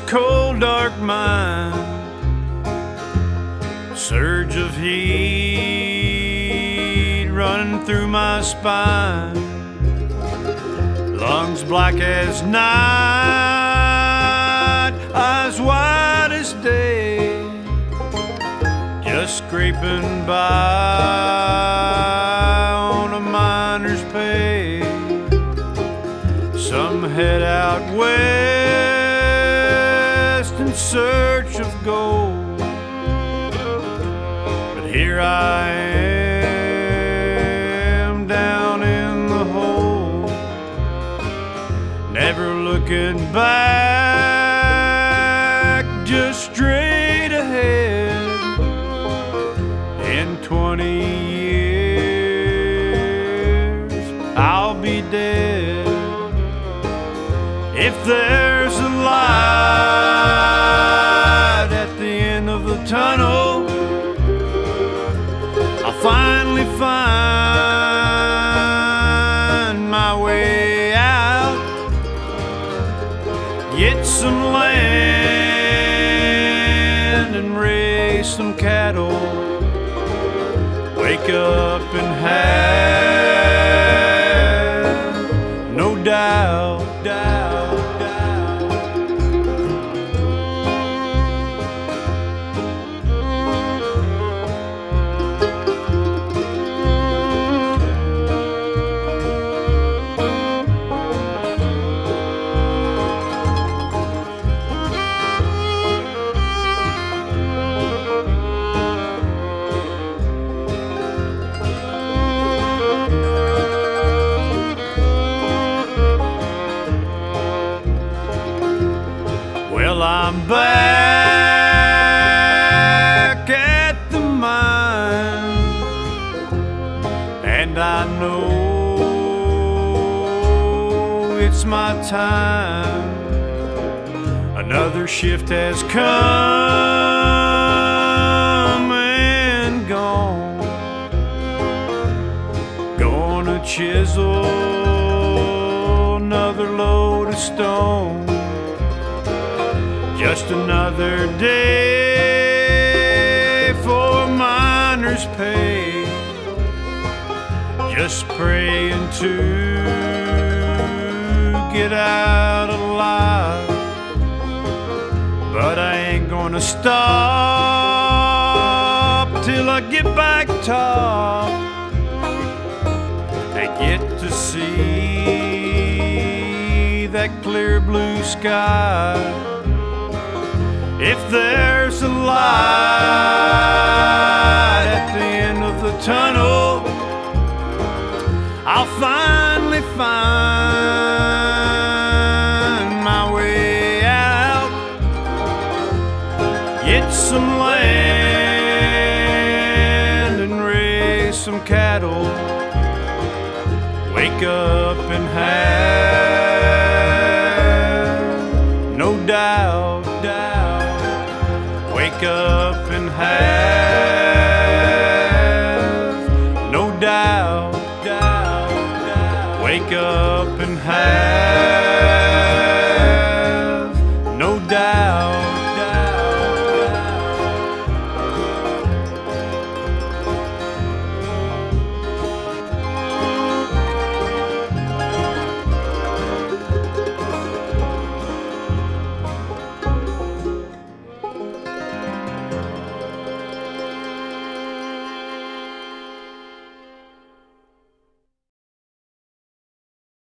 cold, dark mind. Surge of heat running through my spine. Lungs black as night, eyes wide as day. Just scraping by search of gold. But here I am down in the hole, never looking back, just straight ahead. In 20 years, I'll be dead. If there's a light at the end of the tunnel, I'll finally find my way out. Get some land and raise some cattle. Wake up and have no doubt, doubt. Well, I'm back at the mine, and I know it's my time. Another shift has come and gone. Gonna chisel another load of stone. Just another day for miners' pay. Just praying to get out alive. But I ain't gonna stop till I get back top and get to see that clear blue sky. If there's a light at the end of the tunnel, I'll finally find my way out. Get some land and raise some cattle. Wake up and have no doubt, doubt break up in half. No doubt, wake up and half.